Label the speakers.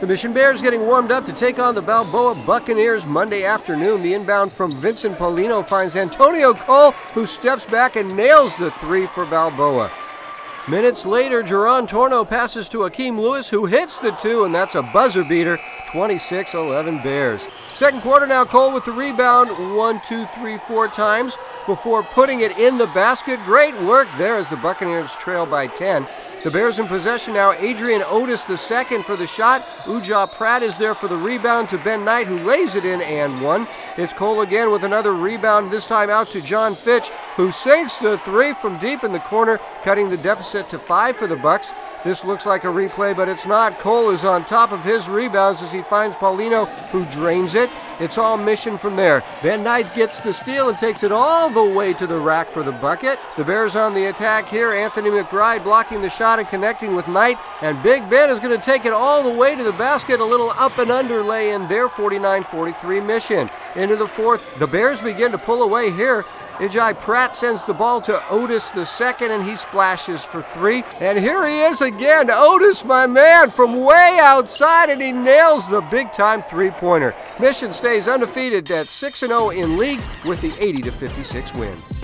Speaker 1: The Mission Bears getting warmed up to take on the Balboa Buccaneers Monday afternoon. The inbound from Vincent Paulino finds Antonio Cole, who steps back and nails the three for Balboa. Minutes later, Jaraughn Torno passes to Akheem Lewis, who hits the two, and that's a buzzer beater 26 11 Bears. Second quarter now, Cole with the rebound one, two, three, four times before putting it in the basket. Great work there as the Buccaneers trail by 10. The Bears in possession now. Adrian Otis the second for the shot. U'Jah Pratt is there for the rebound to Ben Knight, who lays it in and one. It's Cole again with another rebound, this time out to John Fitch, who sinks the three from deep in the corner, cutting the deficit to five for the Bucks. This looks like a replay, but it's not. Cole is on top of his rebounds as he finds Paulino, who drains it. It's all mission from there. Ben Knight gets the steal and takes it all the way to the rack for the bucket. The Bears on the attack here. Anthony McBride blocking the shot and connecting with Knight. And Big Ben is going to take it all the way to the basket. A little up and under lay in their 49 43 mission. Into the fourth, the Bears begin to pull away here. Ijah Pratt sends the ball to Otis the second, and he splashes for three. And here he is again, Otis, my man, from way outside, and he nails the big time three pointer. Mission stays undefeated at 6 0 in league with the 80 56 win.